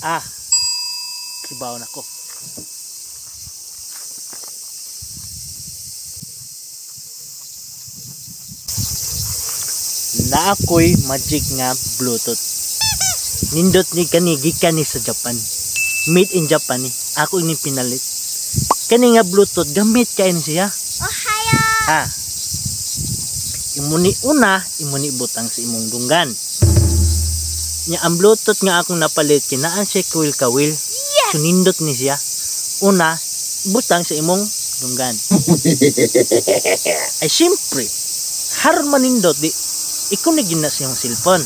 Ah, kibaw na ko. Na ako'y magic nga Bluetooth. Nindot ni kani gikan ni sa Japan. Made in Japan ni. Ako ini pinalit. Kani nga Bluetooth gamit kay ni siya. Ohayo! Ha. Imuni una, imuni butang sa imong dunggan. Nya ang Bluetooth nga akong napalit kinaan siya kawil kawil. Yes! Sunindot ni siya. Una, butang sa imong dunggan. Ay siyempre, haron manindot di ikunig na sa imong cellphone.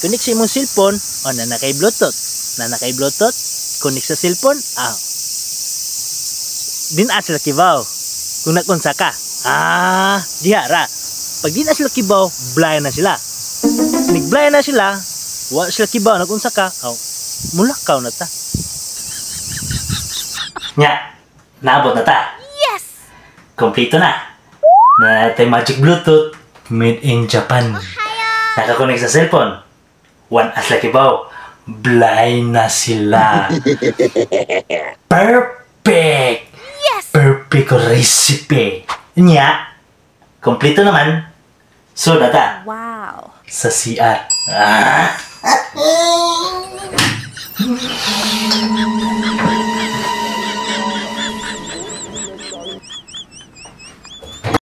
Kunik sa imong cellphone, o na na kay Bluetooth. Na Bluetooth, kunik sa cellphone, ah. Din at sila kibaw. Kung nakunsa ka, ah, dihara. Pag di na sila kibaw, blind na sila. Nag-blind na sila, wa sila kibaw, nagunsa ka, aw, mulakaw na ta. Nya, naabot na ta. Yes! Kompleto na. Na natin Magic Bluetooth made in Japan. Ohayo! Nakakonect sa cellphone. One as like kibaw. Blind na sila. Perfect! Yes! Perfect recipe. Nya, kompleto naman. So, Data. Wow. Sesiar. Ah.